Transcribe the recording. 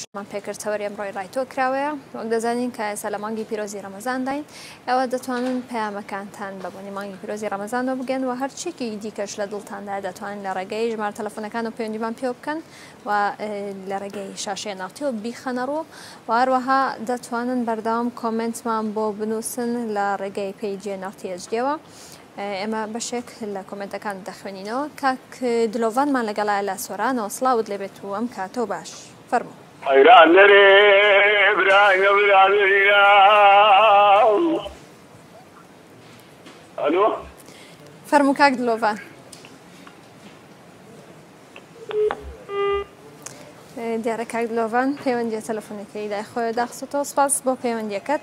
شمان پێکرد تەوەری ئەمڕۆی ڕای تۆ کراوەیە وەک دەزانین کە ئێستا لە مانگی پیرۆزی ڕەمەزانداین ئەوە دەتوانن پەیامەکانتان بەبوونی مانگی پیرۆزی ڕەمەزانەوە بگەن و هەرچێکی دیکەش لە دڵتاندا دەتوانن لە ڕێگەی ژمار تەلەفۆنەکان و پەیوەندیمان پێ بکەن و لە ڕێگەی شاشەیە ناوتی و بیخەنە ڕوو و هەروەها دەتوانن بەردەوام کۆمنتمان بۆ بنووسن لە ڕێگەی پێیجێ ناوتیێژدەوە ئێمە بەشێک لە کۆمێنتەکانت دەخوێنینەوە کاک دلۆڤانمان لەگەڵایە لە سۆرانەوە سڵاوت لێبێت و ئەم کاتەو باش فەرموو. قەیران نەرێ براینە برادەری ناو ئەلۆ. فەرموو کاک دلۆڤان. دیارە کاک دلۆڤان پەیوەندیە تەلەفۆنەکەی لای خۆی داخستەوە سپاس بۆ پەیوەندیەکەت.